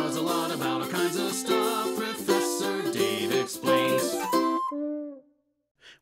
knows a lot about all kinds of stuff. Professor Dave explains.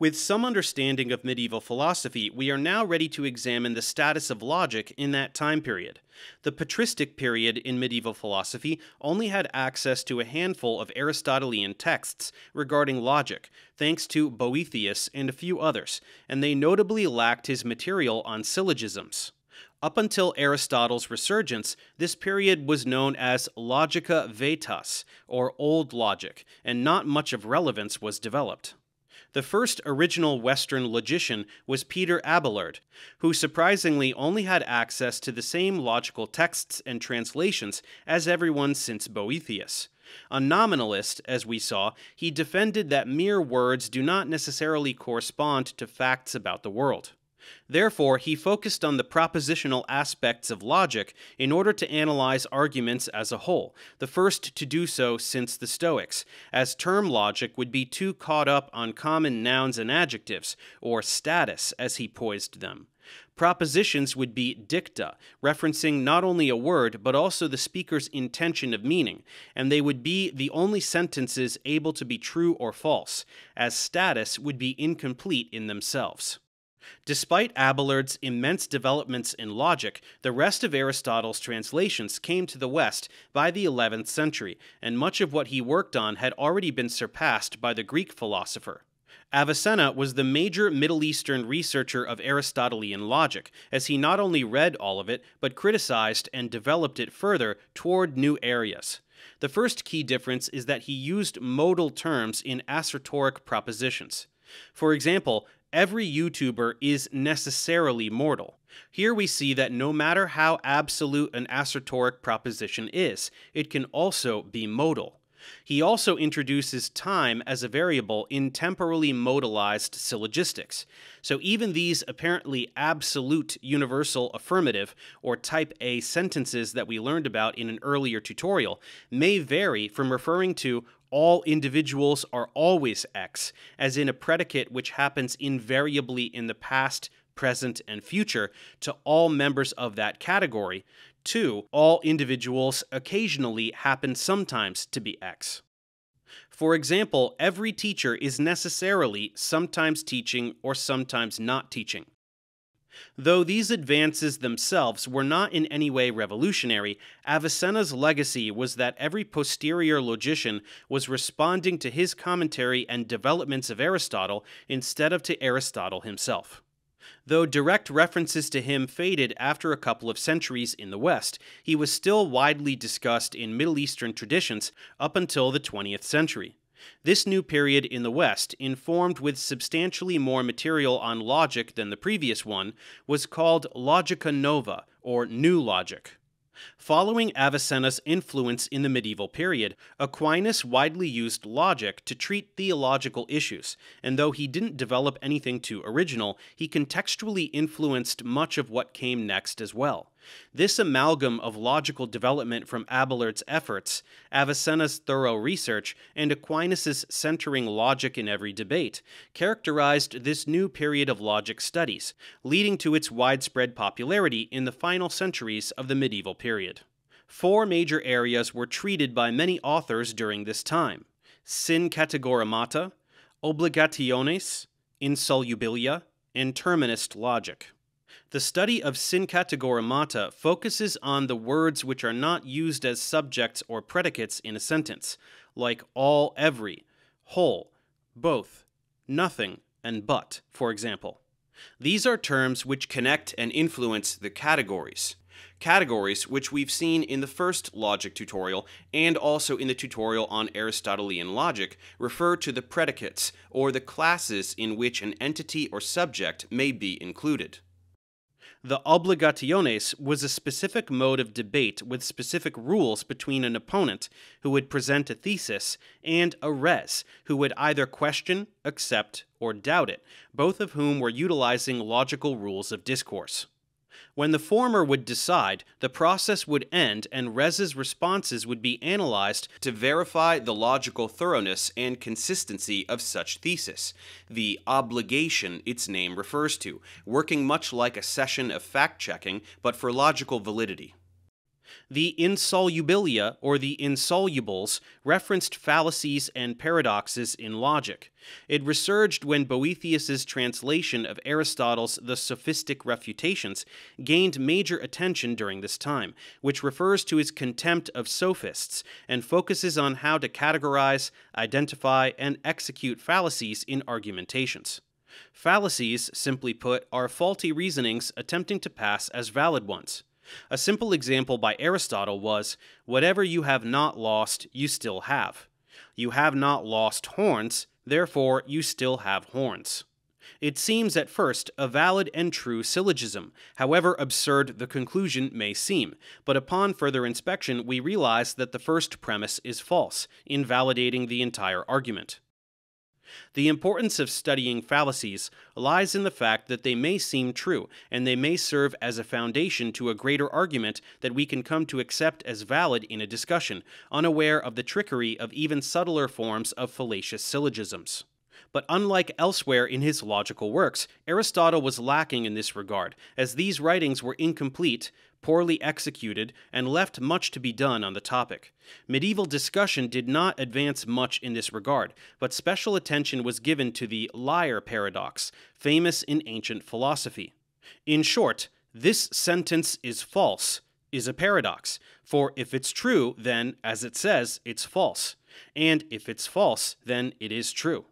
With some understanding of medieval philosophy, we are now ready to examine the status of logic in that time period. The patristic period in medieval philosophy only had access to a handful of Aristotelian texts regarding logic, thanks to Boethius and a few others, and they notably lacked his material on syllogisms. Up until Aristotle's resurgence, this period was known as Logica Vetus, or Old Logic, and not much of relevance was developed. The first original Western logician was Peter Abelard, who surprisingly only had access to the same logical texts and translations as everyone since Boethius. A nominalist, as we saw, he defended that mere words do not necessarily correspond to facts about the world. Therefore, he focused on the propositional aspects of logic in order to analyze arguments as a whole, the first to do so since the Stoics, as term logic would be too caught up on common nouns and adjectives, or status as he poised them. Propositions would be dicta, referencing not only a word but also the speaker's intention of meaning, and they would be the only sentences able to be true or false, as status would be incomplete in themselves. Despite Abelard's immense developments in logic, the rest of Aristotle's translations came to the West by the 11th century, and much of what he worked on had already been surpassed by the Greek philosopher. Avicenna was the major Middle Eastern researcher of Aristotelian logic, as he not only read all of it, but criticized and developed it further toward new areas. The first key difference is that he used modal terms in assertoric propositions. For example, every YouTuber is necessarily mortal. Here we see that no matter how absolute an assertoric proposition is, it can also be modal. He also introduces time as a variable in temporally modalized syllogistics. So even these apparently absolute universal affirmative or type A sentences that we learned about in an earlier tutorial may vary from referring to all individuals are always X, as in a predicate which happens invariably in the past, present, and future to all members of that category, to all individuals occasionally happen sometimes to be X. For example, every teacher is necessarily sometimes teaching or sometimes not teaching. Though these advances themselves were not in any way revolutionary, Avicenna's legacy was that every posterior logician was responding to his commentary and developments of Aristotle instead of to Aristotle himself. Though direct references to him faded after a couple of centuries in the West, he was still widely discussed in Middle Eastern traditions up until the 20th century. This new period in the West, informed with substantially more material on logic than the previous one, was called Logica Nova, or New Logic. Following Avicenna's influence in the medieval period, Aquinas widely used logic to treat theological issues, and though he didn't develop anything too original, he contextually influenced much of what came next as well. This amalgam of logical development from Abelard's efforts, Avicenna's thorough research, and Aquinas' centering logic in every debate characterized this new period of logic studies, leading to its widespread popularity in the final centuries of the medieval period. Four major areas were treated by many authors during this time syncategoremata, obligationes, insolubilia, and terminist logic. The study of syncategoremata focuses on the words which are not used as subjects or predicates in a sentence, like all, every, whole, both, nothing, and but, for example. These are terms which connect and influence the categories. Categories which we've seen in the first logic tutorial and also in the tutorial on Aristotelian logic refer to the predicates or the classes in which an entity or subject may be included. The obligationes was a specific mode of debate with specific rules between an opponent who would present a thesis and a res who would either question, accept, or doubt it, both of whom were utilizing logical rules of discourse. When the former would decide, the process would end and Res's responses would be analyzed to verify the logical thoroughness and consistency of such thesis, the obligation its name refers to, working much like a session of fact checking but for logical validity. The insolubilia, or the insolubles, referenced fallacies and paradoxes in logic. It resurged when Boethius's translation of Aristotle's The Sophistic Refutations gained major attention during this time, which refers to his contempt of sophists and focuses on how to categorize, identify, and execute fallacies in argumentations. Fallacies, simply put, are faulty reasonings attempting to pass as valid ones. A simple example by Aristotle was Whatever you have not lost, you still have. You have not lost horns, therefore you still have horns. It seems at first a valid and true syllogism, however absurd the conclusion may seem, but upon further inspection we realize that the first premise is false, invalidating the entire argument. The importance of studying fallacies lies in the fact that they may seem true, and they may serve as a foundation to a greater argument that we can come to accept as valid in a discussion, unaware of the trickery of even subtler forms of fallacious syllogisms. But unlike elsewhere in his logical works, Aristotle was lacking in this regard, as these writings were incomplete, poorly executed, and left much to be done on the topic. Medieval discussion did not advance much in this regard, but special attention was given to the liar paradox, famous in ancient philosophy. In short, this sentence is false is a paradox, for if it's true, then, as it says, it's false, and if it's false, then it is true.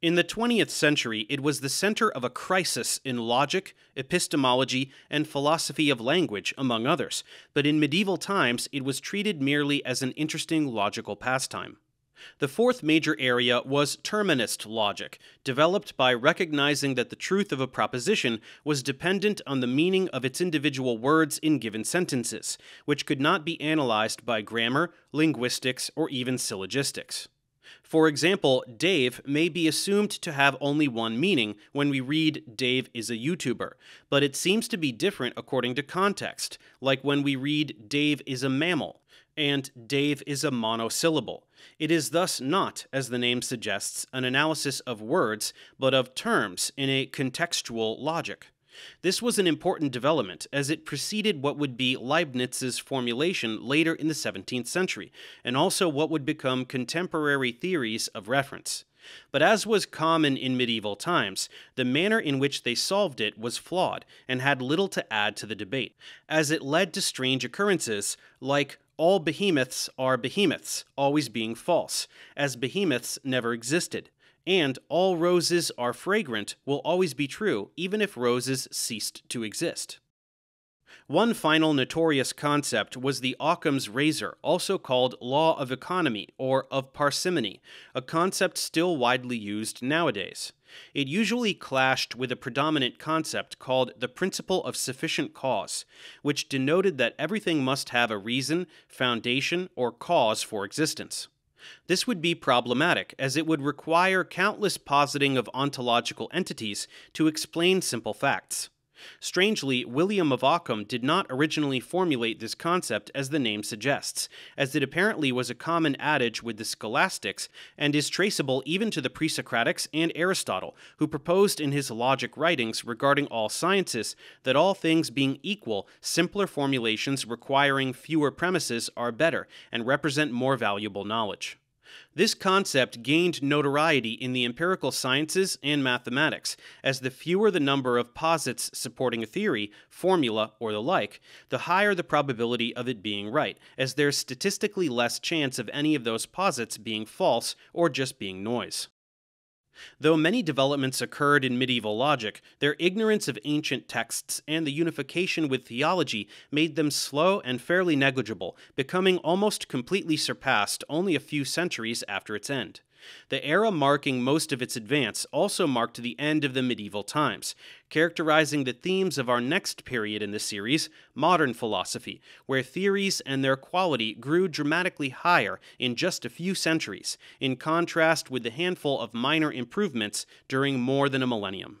In the 20th century, it was the center of a crisis in logic, epistemology, and philosophy of language, among others, but in medieval times it was treated merely as an interesting logical pastime. The fourth major area was terminist logic, developed by recognizing that the truth of a proposition was dependent on the meaning of its individual words in given sentences, which could not be analyzed by grammar, linguistics, or even syllogistics. For example, Dave may be assumed to have only one meaning when we read Dave is a YouTuber, but it seems to be different according to context, like when we read Dave is a mammal and Dave is a monosyllable. It is thus not, as the name suggests, an analysis of words, but of terms in a contextual logic. This was an important development, as it preceded what would be Leibniz's formulation later in the 17th century, and also what would become contemporary theories of reference. But as was common in medieval times, the manner in which they solved it was flawed and had little to add to the debate, as it led to strange occurrences like all behemoths are behemoths, always being false, as behemoths never existed and all roses are fragrant will always be true, even if roses ceased to exist. One final notorious concept was the Ockham's razor, also called law of economy or of parsimony, a concept still widely used nowadays. It usually clashed with a predominant concept called the principle of sufficient cause, which denoted that everything must have a reason, foundation, or cause for existence. This would be problematic, as it would require countless positing of ontological entities to explain simple facts. Strangely, William of Ockham did not originally formulate this concept as the name suggests, as it apparently was a common adage with the scholastics and is traceable even to the pre Socratics and Aristotle, who proposed in his logic writings regarding all sciences that all things being equal, simpler formulations requiring fewer premises are better and represent more valuable knowledge. This concept gained notoriety in the empirical sciences and mathematics, as the fewer the number of posits supporting a theory, formula, or the like, the higher the probability of it being right, as there's statistically less chance of any of those posits being false or just being noise. Though many developments occurred in medieval logic, their ignorance of ancient texts and the unification with theology made them slow and fairly negligible, becoming almost completely surpassed only a few centuries after its end. The era marking most of its advance also marked the end of the medieval times, characterizing the themes of our next period in the series, modern philosophy, where theories and their quality grew dramatically higher in just a few centuries, in contrast with the handful of minor improvements during more than a millennium.